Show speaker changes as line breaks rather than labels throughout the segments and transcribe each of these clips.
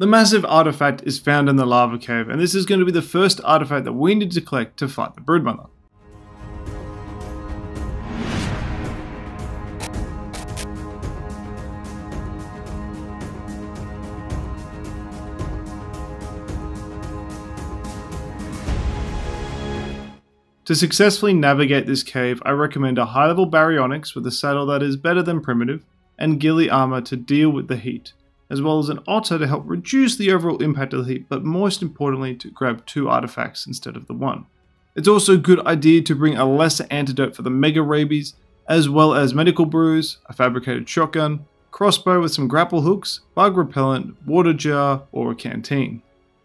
The massive artifact is found in the lava cave, and this is going to be the first artifact that we need to collect to fight the Broodmother. To successfully navigate this cave, I recommend a high level baryonyx with a saddle that is better than primitive, and ghillie armor to deal with the heat, as well as an otter to help reduce the overall impact of the heat, but most importantly to grab two artifacts instead of the one. It's also a good idea to bring a lesser antidote for the mega rabies, as well as medical brews, a fabricated shotgun, crossbow with some grapple hooks, bug repellent, water jar, or a canteen.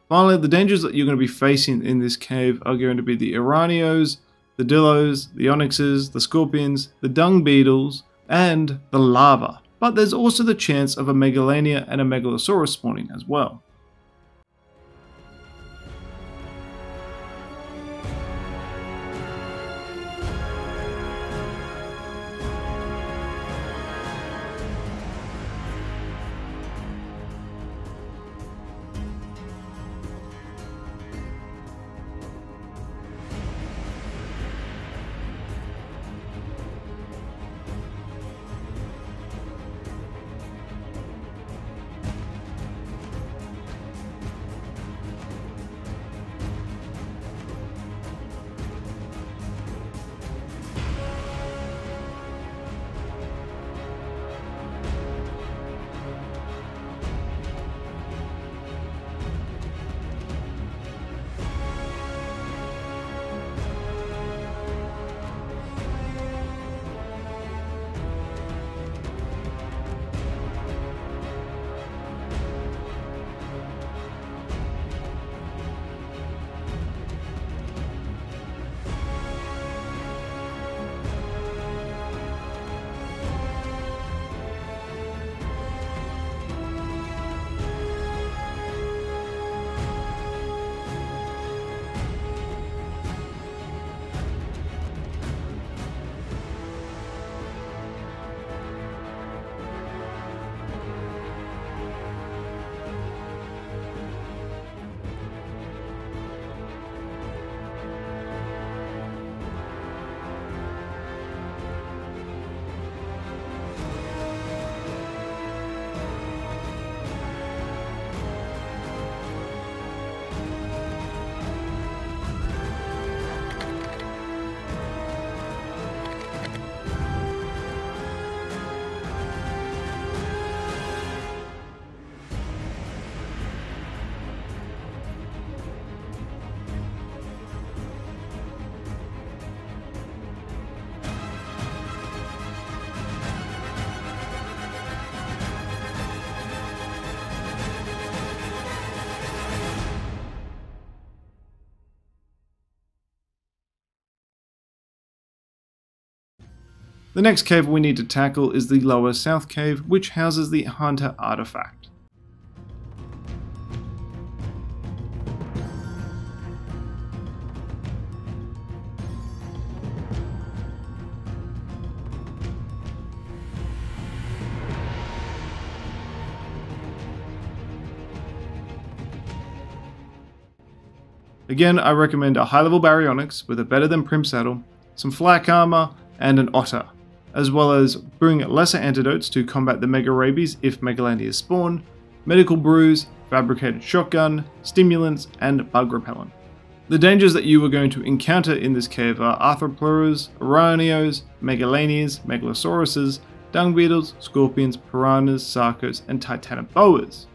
Finally, the dangers that you're going to be facing in this cave are going to be the Araneos, the Dillos, the Onyxes, the Scorpions, the Dung Beetles, and the Lava. But there's also the chance of a Megalania and a Megalosaurus spawning as well. The next cave we need to tackle is the lower south cave, which houses the Hunter artifact. Again, I recommend a high level baryonyx with a better than prim saddle, some flak armor, and an otter as well as brewing lesser antidotes to combat the Mega Rabies if Megalania spawn, medical brews, fabricated shotgun, stimulants, and bug repellent. The dangers that you are going to encounter in this cave are Arthropleuras, Araneos, Megalanias, Megalosauruses, dung beetles, scorpions, piranhas, sarcos, and titanoboas.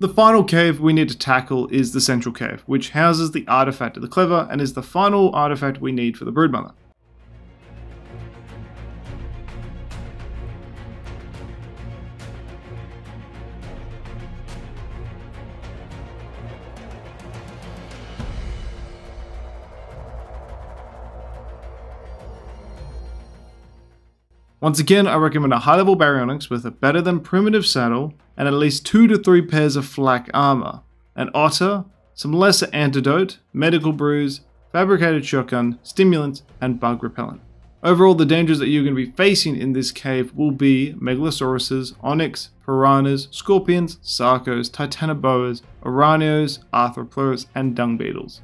The final cave we need to tackle is the Central Cave, which houses the artifact of the Clever and is the final artifact we need for the Broodmother. Once again, I recommend a high level Baryonyx with a better than primitive saddle and at least 2 to 3 pairs of flak armor, an otter, some lesser antidote, medical brews, fabricated shotgun, stimulant, and bug repellent. Overall, the dangers that you're going to be facing in this cave will be Megalosauruses, Onyx, Piranhas, Scorpions, Sarcos, Titanoboas, Araneos, Arthropods, and Dung Beetles.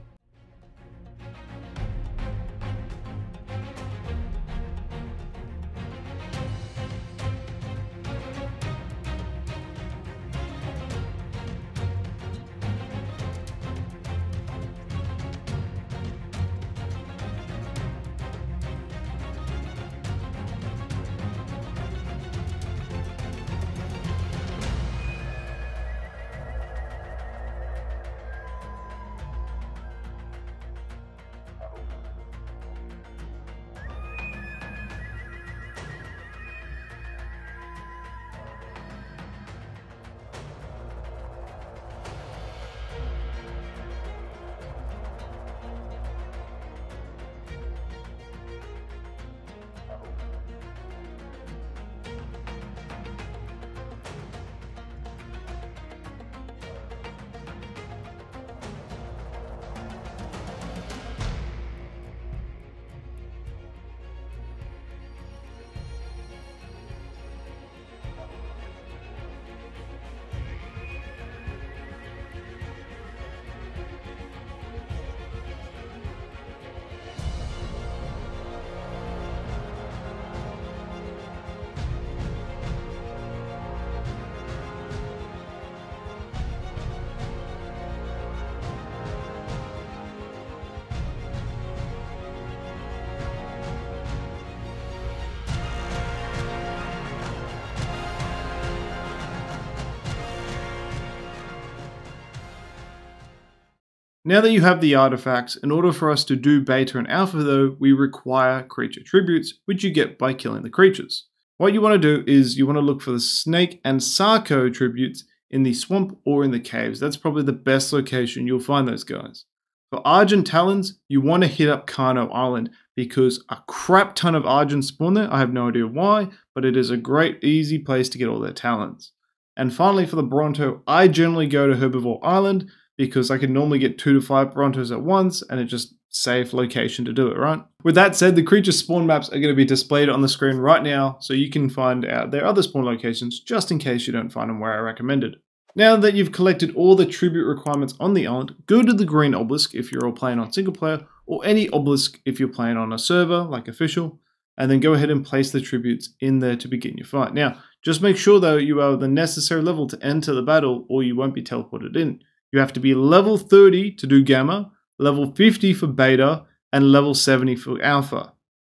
Now that you have the artifacts, in order for us to do beta and alpha though, we require creature tributes, which you get by killing the creatures. What you want to do is you want to look for the snake and sarco tributes in the swamp or in the caves. That's probably the best location you'll find those guys. For Argent Talons, you want to hit up Carno Island because a crap ton of Argent spawn there. I have no idea why, but it is a great, easy place to get all their talons. And finally, for the Bronto, I generally go to Herbivore Island because I can normally get two to five Brontos at once and it just safe location to do it, right? With that said, the creature spawn maps are going to be displayed on the screen right now so you can find out their other spawn locations just in case you don't find them where I recommended. Now that you've collected all the tribute requirements on the island, go to the green obelisk if you're all playing on single player, or any obelisk if you're playing on a server like official, and then go ahead and place the tributes in there to begin your fight. Now, just make sure though you are the necessary level to enter the battle or you won't be teleported in. You have to be level 30 to do gamma, level 50 for beta, and level 70 for alpha.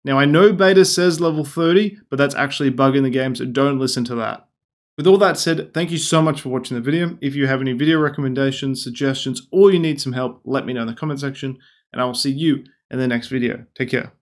Now I know beta says level 30, but that's actually a bug in the game, so don't listen to that. With all that said, thank you so much for watching the video. If you have any video recommendations, suggestions, or you need some help, let me know in the comment section, and I will see you in the next video. Take care.